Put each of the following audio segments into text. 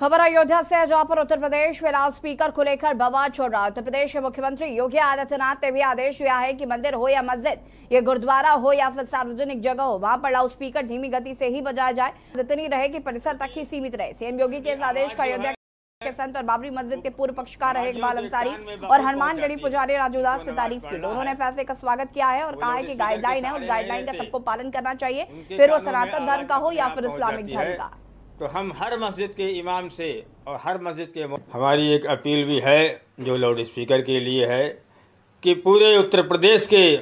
खबर अयोध्या से है, जहाँ पर उत्तर प्रदेश में लाउड स्पीकर को लेकर बवाल छोड़ रहा है। उत्तर प्रदेश के मुख्यमंत्री योगी आदित्यनाथ ने भी आदेश दिया है कि मंदिर हो या मस्जिद, ये गुरुद्वारा हो या फिर सार्वजनिक जगह हो, वहाँ पर लाउड स्पीकर धीमी गति से ही बजाया जाए। इतनी रहे कि परिसर तक ही सीमित रहे। सीएम योगी के इस आदेश का अयोध्या के संत और बाबरी मस्जिद के पूर्व पक्षकार रहे इकबाल अंसारी और हनुमानगढ़ी पुजारी राजूदास ने तारीफ़ की। दोनों ने फैसले का स्वागत किया है और कहा है कि गाइडलाइन है, उस गाइडलाइन का सबको पालन करना चाहिए। फिर वो सनातन धर्म का हो या फिर इस्लामिक धर्म का। तो हम हर मस्जिद के इमाम से और हर मस्जिद के हमारी एक अपील भी है, जो लाउड स्पीकर के लिए है, कि पूरे उत्तर प्रदेश के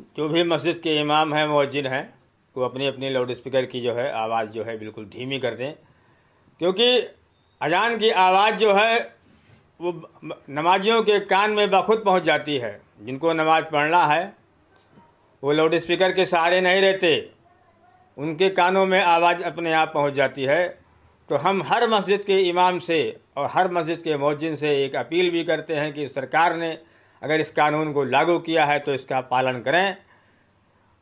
जो भी मस्जिद के इमाम हैं मस्जिद हैं, वो अपनी अपनी लाउड स्पीकर की जो है, आवाज़ जो है, बिल्कुल धीमी कर दें। क्योंकि अजान की आवाज़ जो है, वो नमाजियों के कान में बखुद पहुँच जाती है। जिनको नमाज़ पढ़ना है, वो लाउड स्पीकर के सहारे नहीं रहते। उनके कानों में आवाज़ अपने आप पहुँच जाती है तो हम हर मस्जिद के इमाम से और हर मस्जिद के मौजिन से एक अपील भी करते हैं कि सरकार ने अगर इस कानून को लागू किया है तो इसका पालन करें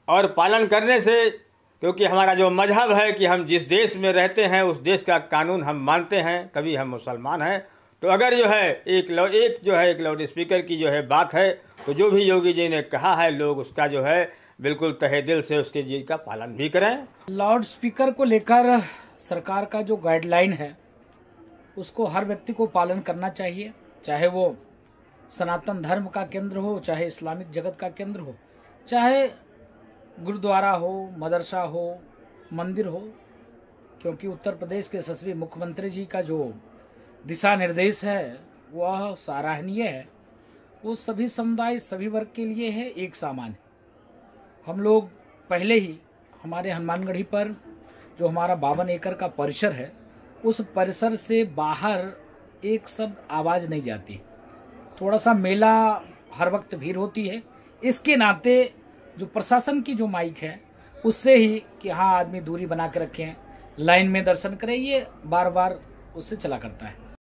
और पालन करने से क्योंकि हमारा जो मज़हब है कि हम जिस देश में रहते हैं उस देश का कानून हम मानते हैं कभी हम मुसलमान हैं तो अगर जो है एक एक जो है एक लाउड स्पीकर की जो है बात है तो जो भी योगी जी ने कहा है लोग उसका जो है बिल्कुल तहे दिल से उसके चीज़ का पालन भी करें। लाउड स्पीकर को लेकर सरकार का जो गाइडलाइन है, उसको हर व्यक्ति को पालन करना चाहिए। चाहे वो सनातन धर्म का केंद्र हो, चाहे इस्लामिक जगत का केंद्र हो, चाहे गुरुद्वारा हो, मदरसा हो, मंदिर हो, क्योंकि उत्तर प्रदेश के यशस्वी मुख्यमंत्री जी का जो दिशा निर्देश है, वह सराहनीय है। वो सभी समुदाय, सभी वर्ग के लिए है एक सामान्य। हम लोग पहले ही हमारे हनुमानगढ़ी पर, जो हमारा बावन एकड़ का परिसर है, उस परिसर से बाहर एक शब्द आवाज़ नहीं जाती। थोड़ा सा मेला हर वक्त भीड़ होती है। इसके नाते जो प्रशासन की जो माइक है, उससे ही कि हाँ आदमी दूरी बना के रखें, लाइन में दर्शन करें, ये बार बार उससे चला करता है।